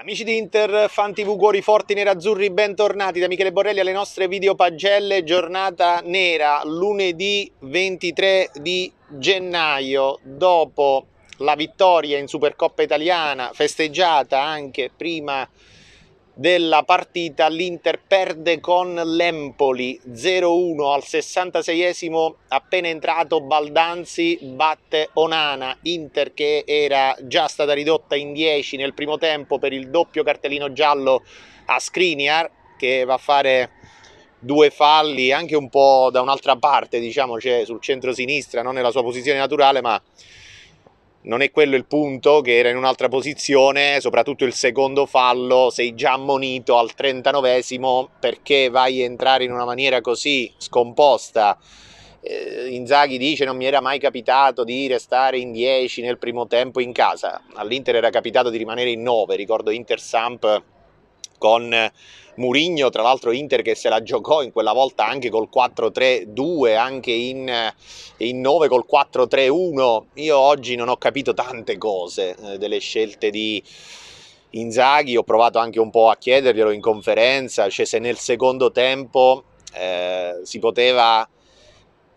Amici di Inter, fan TV cuori forti nerazzurri, bentornati da Michele Borrelli alle nostre videopagelle, giornata nera, lunedì 23 di gennaio, dopo la vittoria in Supercoppa italiana, festeggiata anche prima della partita l'Inter perde con l'Empoli 0-1 al 66esimo appena entrato Baldanzi batte Onana Inter che era già stata ridotta in 10 nel primo tempo per il doppio cartellino giallo a Skriniar che va a fare due falli anche un po' da un'altra parte diciamo cioè sul centro-sinistra non nella sua posizione naturale ma non è quello il punto, che era in un'altra posizione, soprattutto il secondo fallo, sei già ammonito al 39esimo perché vai a entrare in una maniera così scomposta. Eh, Inzaghi dice non mi era mai capitato di restare in 10 nel primo tempo in casa, all'Inter era capitato di rimanere in 9, ricordo Inter Samp con Murigno, tra l'altro Inter che se la giocò in quella volta anche col 4-3-2, anche in, in 9 col 4-3-1. Io oggi non ho capito tante cose eh, delle scelte di Inzaghi, ho provato anche un po' a chiederglielo in conferenza, cioè se nel secondo tempo eh, si poteva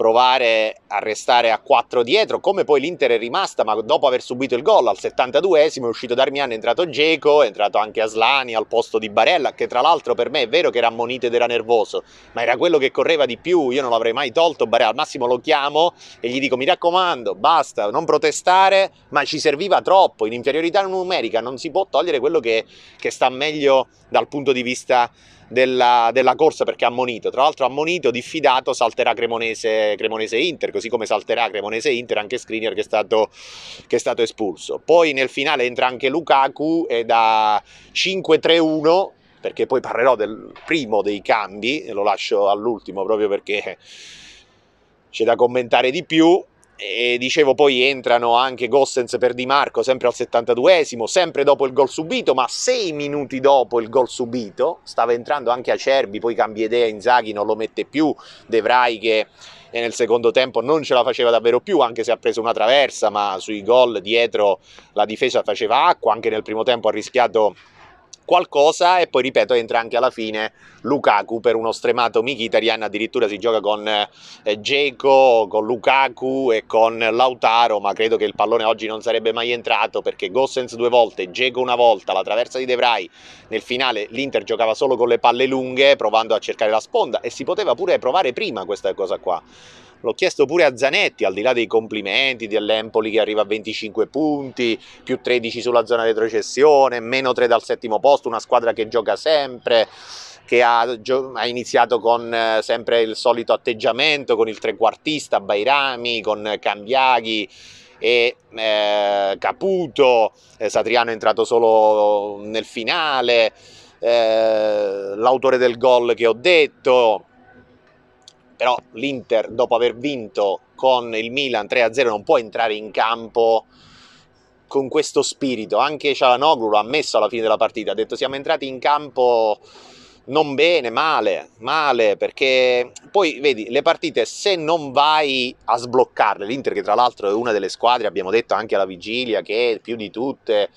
provare a restare a 4 dietro, come poi l'Inter è rimasta, ma dopo aver subito il gol al 72esimo è uscito Darmian, è entrato Geco, è entrato anche Aslani al posto di Barella, che tra l'altro per me è vero che era ammonito ed era nervoso, ma era quello che correva di più, io non l'avrei mai tolto, Barella al massimo lo chiamo e gli dico mi raccomando, basta, non protestare, ma ci serviva troppo, in inferiorità numerica non si può togliere quello che, che sta meglio dal punto di vista della, della, corsa perché ha ammonito. Tra l'altro, ammonito, diffidato, salterà Cremonese, Cremonese Inter, così come salterà Cremonese Inter anche Skriniar che è, stato, che è stato espulso. Poi nel finale entra anche Lukaku e da 5-3-1 perché poi parlerò del primo dei cambi, lo lascio all'ultimo proprio perché c'è da commentare di più e dicevo poi entrano anche Gossens per Di Marco sempre al 72esimo, sempre dopo il gol subito, ma sei minuti dopo il gol subito, stava entrando anche Acerbi, poi cambia idea, Inzaghi non lo mette più, De Vrij che nel secondo tempo non ce la faceva davvero più, anche se ha preso una traversa, ma sui gol dietro la difesa faceva acqua, anche nel primo tempo ha rischiato qualcosa e poi ripeto entra anche alla fine Lukaku per uno stremato Mkhitaryan. Addirittura si gioca con eh, con Lukaku e con Lautaro ma credo che il pallone oggi non sarebbe mai entrato perché Gossens due volte, Dzeko una volta, la traversa di De Vrij. Nel finale l'Inter giocava solo con le palle lunghe provando a cercare la sponda e si poteva pure provare prima questa cosa qua L'ho chiesto pure a Zanetti, al di là dei complimenti dell'Empoli che arriva a 25 punti, più 13 sulla zona retrocessione, meno 3 dal settimo posto, una squadra che gioca sempre, che ha, ha iniziato con eh, sempre il solito atteggiamento, con il trequartista Bairami, con Cambiaghi e eh, Caputo, eh, Satriano è entrato solo nel finale, eh, l'autore del gol che ho detto, però l'Inter dopo aver vinto con il Milan 3-0 non può entrare in campo con questo spirito, anche Cialanoglu l'ha ammesso alla fine della partita, ha detto siamo entrati in campo non bene, male, male, perché poi vedi, le partite se non vai a sbloccarle, l'Inter che tra l'altro è una delle squadre, abbiamo detto anche alla vigilia, che più di tutte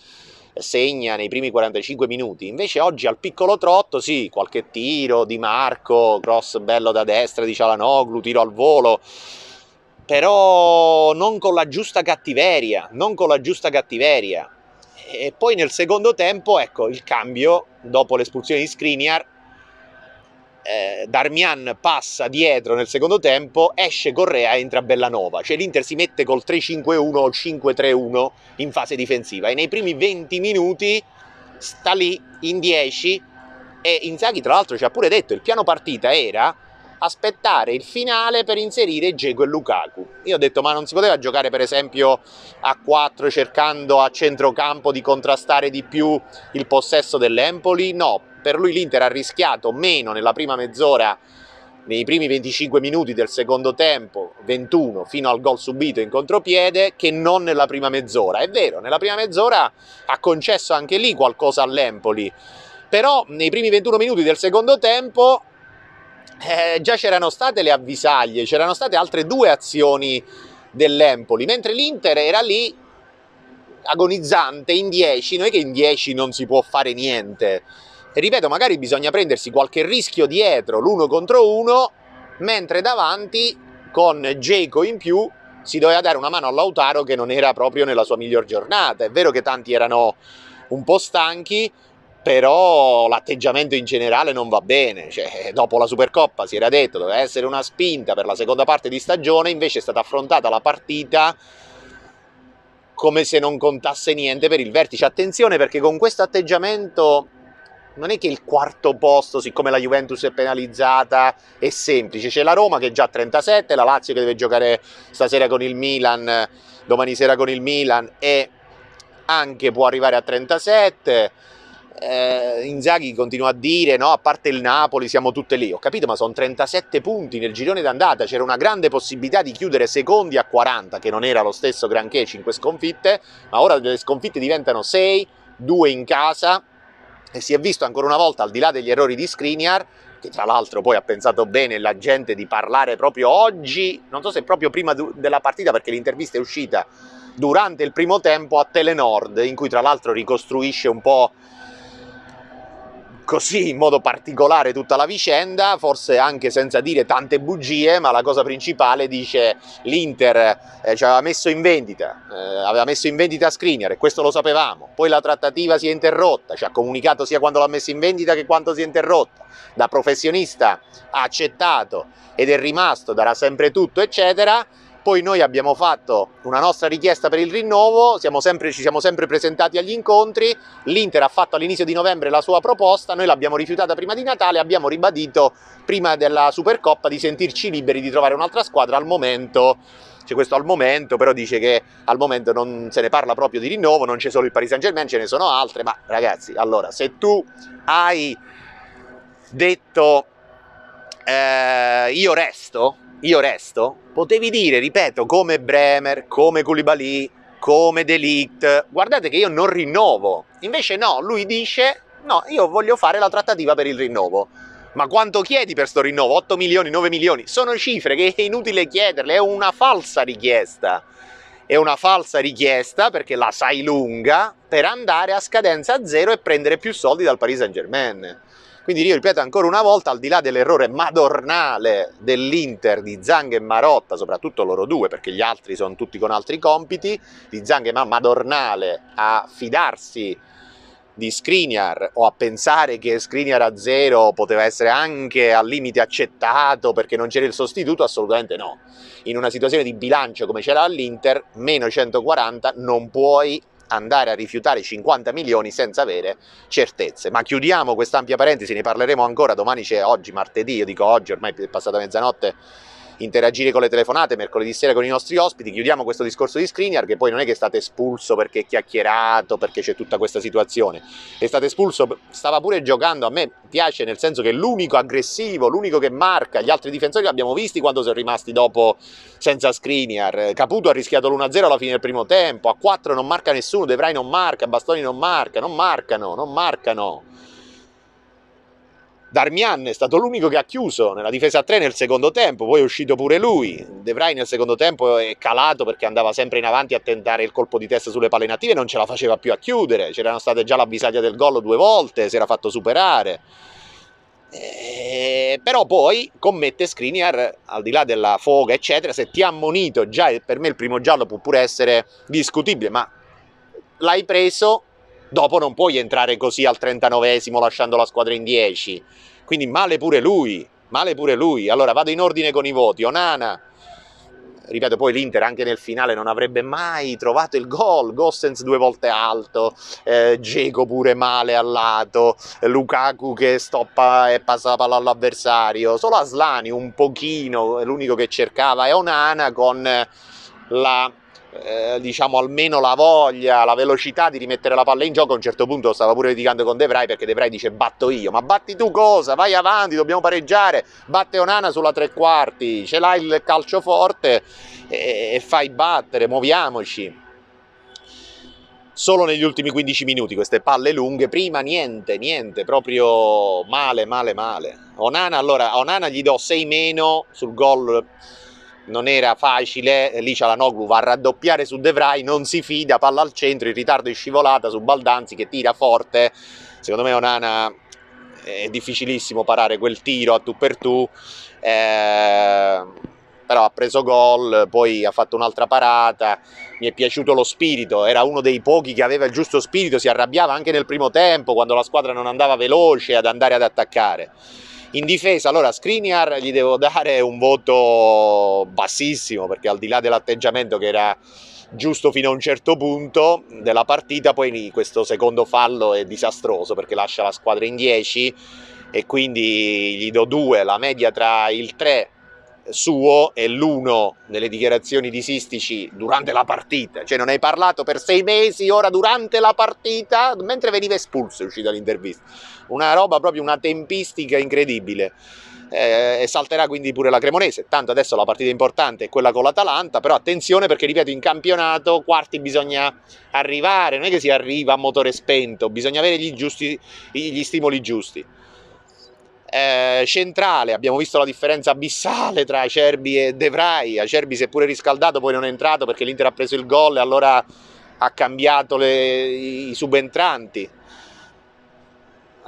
segna nei primi 45 minuti, invece oggi al piccolo trotto sì, qualche tiro di Marco, cross bello da destra di Cialanoglu, tiro al volo, però non con la giusta cattiveria, non con la giusta cattiveria. E poi nel secondo tempo, ecco, il cambio, dopo l'espulsione di Skriniar, eh, Darmian passa dietro nel secondo tempo, esce Correa, entra Bellanova, cioè l'Inter si mette col 3-5-1 o 5-3-1 in fase difensiva e nei primi 20 minuti sta lì in 10 e Inzaghi tra l'altro ci ha pure detto il piano partita era aspettare il finale per inserire Dzeko e Lukaku. Io ho detto ma non si poteva giocare per esempio a 4 cercando a centrocampo di contrastare di più il possesso dell'Empoli? No, per lui l'Inter ha rischiato meno nella prima mezz'ora nei primi 25 minuti del secondo tempo, 21 fino al gol subito in contropiede, che non nella prima mezz'ora. È vero, nella prima mezz'ora ha concesso anche lì qualcosa all'Empoli, però nei primi 21 minuti del secondo tempo eh, già c'erano state le avvisaglie, c'erano state altre due azioni dell'Empoli, mentre l'Inter era lì agonizzante in 10, non è che in 10 non si può fare niente. Ripeto, magari bisogna prendersi qualche rischio dietro, l'uno contro uno, mentre davanti con Geco in più si doveva dare una mano a Lautaro che non era proprio nella sua miglior giornata. È vero che tanti erano un po' stanchi, però l'atteggiamento in generale non va bene, cioè, dopo la Supercoppa si era detto doveva essere una spinta per la seconda parte di stagione, invece è stata affrontata la partita come se non contasse niente per il vertice. Attenzione perché con questo atteggiamento non è che il quarto posto, siccome la Juventus è penalizzata, è semplice. C'è la Roma che è già a 37, la Lazio che deve giocare stasera con il Milan, domani sera con il Milan e anche può arrivare a 37. Eh, Inzaghi continua a dire no, a parte il Napoli siamo tutte lì, ho capito ma sono 37 punti nel girone d'andata, c'era una grande possibilità di chiudere secondi a 40 che non era lo stesso granché 5 sconfitte, ma ora le sconfitte diventano 6, 2 in casa e si è visto ancora una volta al di là degli errori di Skriniar che tra l'altro poi ha pensato bene la gente di parlare proprio oggi, non so se proprio prima della partita perché l'intervista è uscita durante il primo tempo a Telenord, in cui tra l'altro ricostruisce un po' così in modo particolare tutta la vicenda, forse anche senza dire tante bugie, ma la cosa principale dice l'Inter eh, ci aveva messo in vendita, eh, aveva messo in vendita Skriniar e questo lo sapevamo, poi la trattativa si è interrotta, ci ha comunicato sia quando l'ha messo in vendita che quando si è interrotta, da professionista ha accettato ed è rimasto, darà sempre tutto, eccetera, poi noi abbiamo fatto una nostra richiesta per il rinnovo, siamo sempre, ci siamo sempre presentati agli incontri, l'Inter ha fatto all'inizio di novembre la sua proposta, noi l'abbiamo rifiutata prima di Natale, abbiamo ribadito prima della Supercoppa di sentirci liberi di trovare un'altra squadra, al momento. C'è questo al momento, però dice che al momento non se ne parla proprio di rinnovo, non c'è solo il Paris Saint Germain, ce ne sono altre, ma ragazzi, allora, se tu hai detto eh, io resto, io resto, potevi dire, ripeto, come Bremer, come Koulibaly, come Delict, guardate che io non rinnovo. Invece no, lui dice, no, io voglio fare la trattativa per il rinnovo. Ma quanto chiedi per sto rinnovo? 8 milioni, 9 milioni? Sono cifre che è inutile chiederle, è una falsa richiesta. È una falsa richiesta perché la sai lunga per andare a scadenza zero e prendere più soldi dal Paris Saint Germain. Quindi io ripeto ancora una volta, al di là dell'errore madornale dell'Inter di Zang e Marotta, soprattutto loro due, perché gli altri sono tutti con altri compiti, di Zang e madornale a fidarsi di Skriniar o a pensare che Skriniar a zero poteva essere anche al limite accettato perché non c'era il sostituto, assolutamente no. In una situazione di bilancio come c'era all'Inter, meno 140 non puoi andare a rifiutare 50 milioni senza avere certezze. Ma chiudiamo quest'ampia parentesi, ne parleremo ancora, domani c'è oggi, martedì, io dico oggi, ormai è passata mezzanotte, interagire con le telefonate mercoledì sera con i nostri ospiti, chiudiamo questo discorso di Skriniar che poi non è che è stato espulso perché chiacchierato, perché c'è tutta questa situazione, è stato espulso, stava pure giocando, a me piace nel senso che l'unico aggressivo, l'unico che marca, gli altri difensori li abbiamo visti quando sono rimasti dopo senza Skriniar, Caputo ha rischiato l'1-0 alla fine del primo tempo, a 4 non marca nessuno, De Vrij non marca, Bastoni non marca, non marcano, non marcano. Darmian è stato l'unico che ha chiuso nella difesa a 3 nel secondo tempo, poi è uscito pure lui. De Vrij nel secondo tempo è calato perché andava sempre in avanti a tentare il colpo di testa sulle palle native non ce la faceva più a chiudere. C'erano state già l'avvisaglia del gol due volte, si era fatto superare. Eh, però poi commette Skriniar al di là della foga eccetera se ti ha ammonito già per me il primo giallo può pure essere discutibile ma l'hai preso dopo non puoi entrare così al 39esimo lasciando la squadra in 10. Quindi male pure lui, male pure lui. Allora vado in ordine con i voti. Onana, ripeto poi l'Inter anche nel finale non avrebbe mai trovato il gol, Gossens due volte alto, eh, Geco pure male al lato, Lukaku che stoppa e passa la palla all'avversario, solo Aslani un pochino, l'unico che cercava è Onana con la eh, diciamo almeno la voglia, la velocità di rimettere la palla in gioco, a un certo punto stava pure litigando con De Vrij perché De Vrij dice batto io, ma batti tu cosa? Vai avanti, dobbiamo pareggiare, batte Onana sulla tre quarti, ce l'hai il calcio forte e, e fai battere, muoviamoci solo negli ultimi 15 minuti queste palle lunghe, prima niente, niente, proprio male, male, male. Onana, allora, Onana gli do 6 meno sul gol non era facile, lì Cialanoglu va a raddoppiare su De Vrij, non si fida, palla al centro, in ritardo in scivolata su Baldanzi che tira forte, secondo me Onana è difficilissimo parare quel tiro a tu per tu, eh, però ha preso gol, poi ha fatto un'altra parata, mi è piaciuto lo spirito, era uno dei pochi che aveva il giusto spirito, si arrabbiava anche nel primo tempo quando la squadra non andava veloce ad andare ad attaccare. In difesa, allora, Skriniar gli devo dare un voto bassissimo perché al di là dell'atteggiamento che era giusto fino a un certo punto della partita, poi questo secondo fallo è disastroso perché lascia la squadra in 10 e quindi gli do 2, la media tra il 3 suo e l'uno nelle dichiarazioni di Sistici durante la partita, cioè non hai parlato per sei mesi, ora durante la partita, mentre veniva espulso, è uscita l'intervista, una roba proprio, una tempistica incredibile. Eh, e salterà quindi pure la Cremonese, tanto adesso la partita importante è quella con l'Atalanta, però attenzione perché ripeto in campionato quarti bisogna arrivare, non è che si arriva a motore spento, bisogna avere gli, giusti, gli stimoli giusti eh, centrale, abbiamo visto la differenza abissale tra Acerbi e De Vrij, Acerbi si è pure riscaldato, poi non è entrato perché l'Inter ha preso il gol e allora ha cambiato le, i subentranti.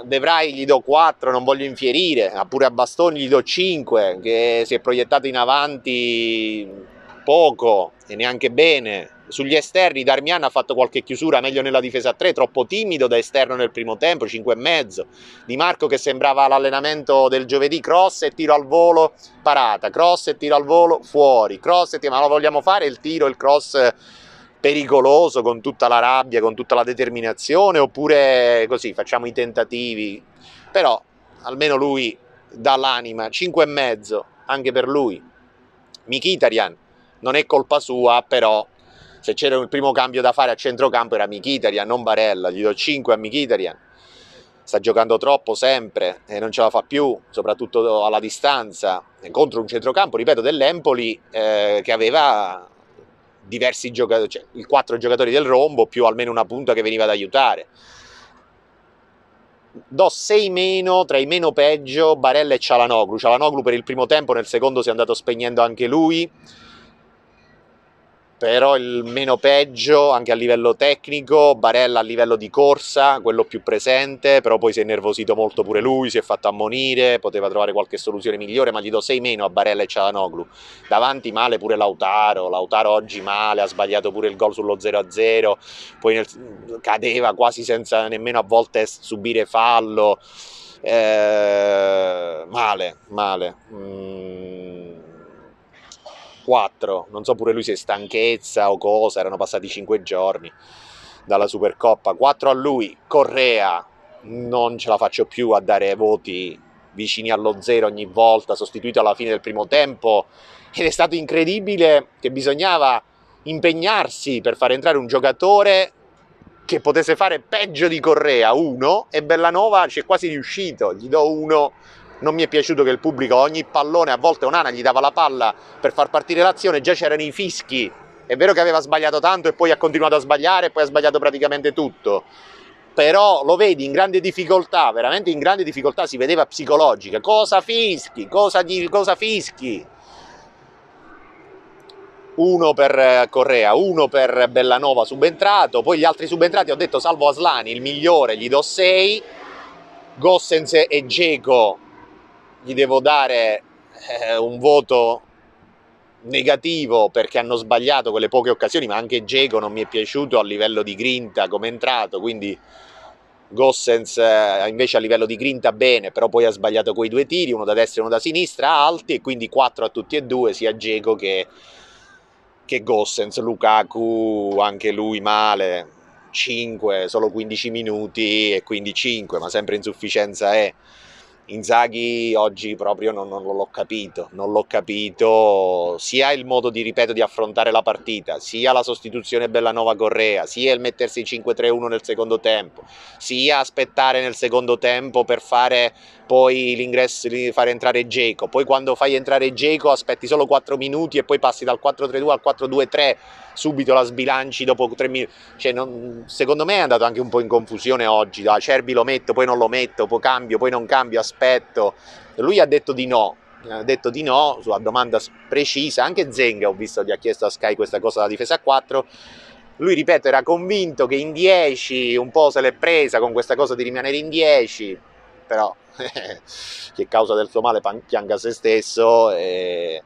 De Vrij gli do 4, non voglio infierire, pure a Bastoni gli do 5, che si è proiettato in avanti poco e neanche bene, sugli esterni Darmian ha fatto qualche chiusura meglio nella difesa a 3, troppo timido da esterno nel primo tempo, 5 e mezzo. Di Marco che sembrava l'allenamento del giovedì, cross e tiro al volo, parata, cross e tiro al volo, fuori, cross e tiro, ma lo vogliamo fare il tiro, il cross pericoloso con tutta la rabbia, con tutta la determinazione oppure così facciamo i tentativi. Però almeno lui dà l'anima, 5 e mezzo anche per lui. Mikitarian non è colpa sua, però se c'era il primo cambio da fare a centrocampo era Michitarian, non Barella, gli do 5 a Michitarian, sta giocando troppo sempre e non ce la fa più, soprattutto alla distanza, contro un centrocampo, ripeto, dell'Empoli eh, che aveva diversi giocatori, cioè i quattro giocatori del rombo più almeno una punta che veniva ad aiutare. Do 6 meno, tra i meno peggio, Barella e Cialanoglu. Cialanoglu per il primo tempo, nel secondo si è andato spegnendo anche lui però il meno peggio anche a livello tecnico, Barella a livello di corsa, quello più presente, però poi si è nervosito molto pure lui, si è fatto ammonire, poteva trovare qualche soluzione migliore, ma gli do 6 meno a Barella e Cialanoglu. Davanti male pure Lautaro, Lautaro oggi male, ha sbagliato pure il gol sullo 0-0, poi nel, cadeva quasi senza nemmeno a volte subire fallo, eh, male, male. Mm 4, non so pure lui se stanchezza o cosa, erano passati 5 giorni dalla Supercoppa, 4 a lui, Correa, non ce la faccio più a dare voti vicini allo zero ogni volta, sostituito alla fine del primo tempo, ed è stato incredibile che bisognava impegnarsi per far entrare un giocatore che potesse fare peggio di Correa, uno, e Bellanova ci è quasi riuscito, gli do uno non mi è piaciuto che il pubblico ogni pallone, a volte Onana gli dava la palla per far partire l'azione, già c'erano i fischi, è vero che aveva sbagliato tanto e poi ha continuato a sbagliare e poi ha sbagliato praticamente tutto, però lo vedi in grande difficoltà, veramente in grande difficoltà, si vedeva psicologica, cosa fischi, cosa, di, cosa fischi? Uno per Correa, uno per Bellanova subentrato, poi gli altri subentrati ho detto salvo Aslani, il migliore, gli do 6, Gossens e Geco gli devo dare eh, un voto negativo perché hanno sbagliato quelle poche occasioni, ma anche Geco non mi è piaciuto a livello di grinta come è entrato, quindi Gossens eh, invece a livello di grinta bene, però poi ha sbagliato quei due tiri, uno da destra e uno da sinistra, alti, e quindi 4 a tutti e due, sia Geco che, che Gossens, Lukaku anche lui male, 5, solo 15 minuti e quindi 5, ma sempre insufficienza è. Inzaghi oggi proprio non, non, l'ho capito, non l'ho capito. Sia il modo di, ripeto, di affrontare la partita, sia la sostituzione Bellanova Correa, sia il mettersi 5-3-1 nel secondo tempo, sia aspettare nel secondo tempo per fare poi l'ingresso, fare entrare Geco, poi quando fai entrare Geco aspetti solo 4 minuti e poi passi dal 4-3-2 al 4-2-3, subito la sbilanci dopo 3 minuti, cioè non, secondo me è andato anche un po' in confusione oggi, da Cerbi lo metto, poi non lo metto, poi cambio, poi non cambio, aspetto, lui ha detto di no, ha detto di no, sua domanda precisa, anche Zenga ho visto gli ha chiesto a Sky questa cosa della difesa a 4, lui ripeto era convinto che in 10 un po' se l'è presa con questa cosa di rimanere in 10, però che causa del suo male pianga se stesso e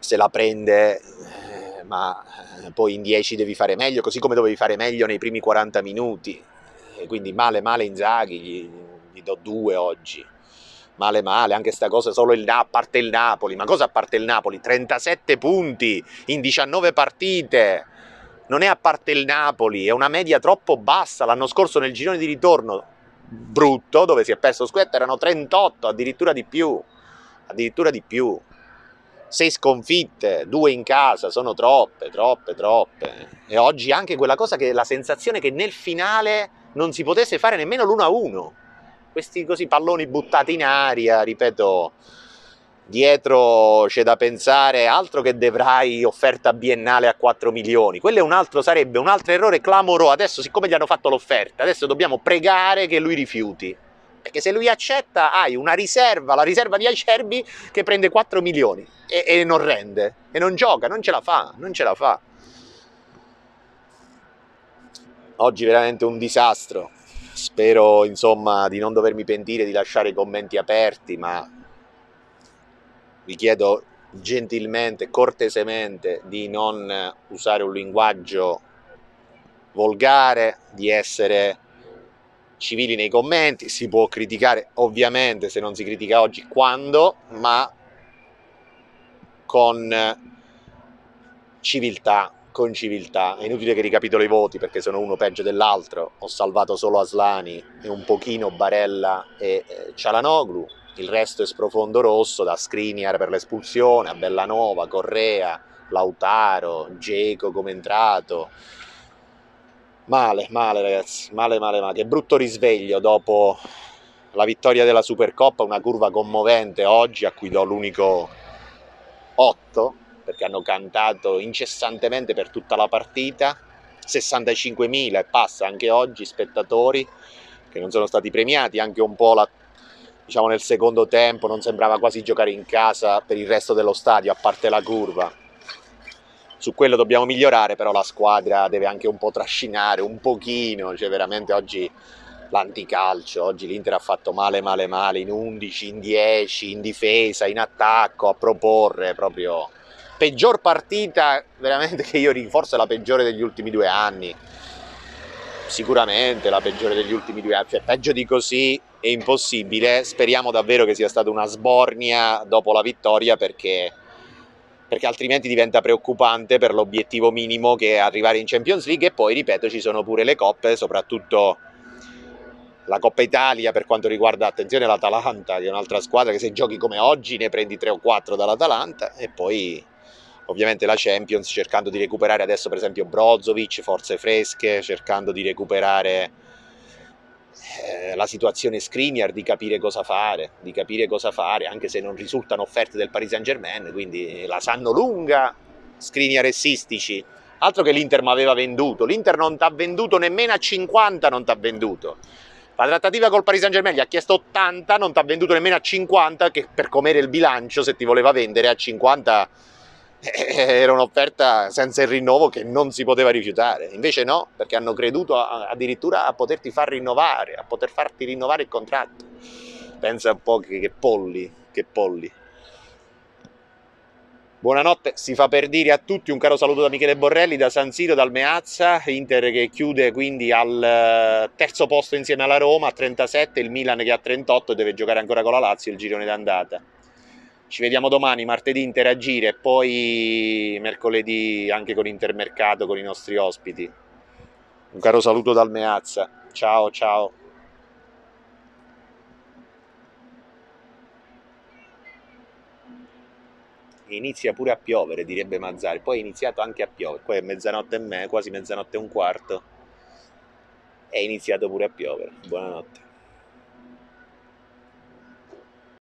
se la prende eh, ma eh, poi in 10 devi fare meglio, così come dovevi fare meglio nei primi 40 minuti. E quindi male male Inzaghi, gli, gli do due oggi. Male male, anche sta cosa solo il, a parte il Napoli. Ma cosa a parte il Napoli? 37 punti in 19 partite. Non è a parte il Napoli, è una media troppo bassa. L'anno scorso nel girone di ritorno brutto, dove si è perso scudetto, erano 38, addirittura di più. Addirittura di più sei sconfitte, due in casa, sono troppe, troppe, troppe. E oggi anche quella cosa che la sensazione che nel finale non si potesse fare nemmeno l'1-1. Questi così palloni buttati in aria, ripeto, dietro c'è da pensare altro che Devrai offerta biennale a 4 milioni. Quello è un altro, sarebbe un altro errore clamoroso. Adesso, siccome gli hanno fatto l'offerta, adesso dobbiamo pregare che lui rifiuti perché se lui accetta hai una riserva, la riserva di Acerbi che prende 4 milioni e, e, non rende, e non gioca, non ce la fa, non ce la fa. Oggi veramente un disastro, spero insomma di non dovermi pentire di lasciare i commenti aperti, ma vi chiedo gentilmente, cortesemente di non usare un linguaggio volgare, di essere civili nei commenti, si può criticare ovviamente se non si critica oggi quando, ma con civiltà, con civiltà. È inutile che ricapitolo i voti perché sono uno peggio dell'altro, ho salvato solo Aslani e un pochino Barella e eh, Cialanoglu, il resto è sprofondo rosso da Skriniar per l'espulsione, a Bellanova, Correa, Lautaro, Geco come entrato, Male, male ragazzi, male, male, male. Che brutto risveglio dopo la vittoria della Supercoppa, una curva commovente oggi a cui do l'unico 8 perché hanno cantato incessantemente per tutta la partita, 65.000 e passa anche oggi spettatori che non sono stati premiati, anche un po' la, diciamo nel secondo tempo non sembrava quasi giocare in casa per il resto dello stadio a parte la curva su quello dobbiamo migliorare, però la squadra deve anche un po' trascinare, un pochino, cioè veramente oggi l'anticalcio, oggi l'Inter ha fatto male male male in 11, in 10, in difesa, in attacco, a proporre proprio peggior partita veramente che io forse la peggiore degli ultimi due anni. Sicuramente la peggiore degli ultimi due anni cioè peggio di così è impossibile. Speriamo davvero che sia stata una sbornia dopo la vittoria perché perché altrimenti diventa preoccupante per l'obiettivo minimo che è arrivare in Champions League e poi, ripeto, ci sono pure le coppe, soprattutto la Coppa Italia per quanto riguarda, attenzione, l'Atalanta, che è un'altra squadra che se giochi come oggi ne prendi 3 o 4 dall'Atalanta e poi ovviamente la Champions cercando di recuperare adesso per esempio Brozovic, forze fresche, cercando di recuperare eh, la situazione Skriniar di capire cosa fare, di capire cosa fare, anche se non risultano offerte del Paris Saint Germain, quindi la sanno lunga Skriniar e Sistici, altro che l'Inter mi aveva venduto, l'Inter non ti ha venduto nemmeno a 50, non ti ha venduto. La trattativa col Paris Saint Germain gli ha chiesto 80, non ti ha venduto nemmeno a 50, che per com'era il bilancio, se ti voleva vendere a 50 era un'offerta senza il rinnovo che non si poteva rifiutare. Invece no, perché hanno creduto a, addirittura a poterti far rinnovare, a poter farti rinnovare il contratto. Pensa un po' che, che polli, che polli. Buonanotte, si fa per dire a tutti un caro saluto da Michele Borrelli, da San Siro, dal Meazza, Inter che chiude quindi al eh, terzo posto insieme alla Roma a 37, il Milan che ha 38 e deve giocare ancora con la Lazio il girone d'andata. Ci vediamo domani, martedì, interagire e poi mercoledì anche con Intermercato, con i nostri ospiti. Un caro saluto dal Meazza. Ciao, ciao. inizia pure a piovere, direbbe Mazzari. Poi è iniziato anche a piovere. Poi è mezzanotte e me, quasi mezzanotte e un quarto. È iniziato pure a piovere. Buonanotte.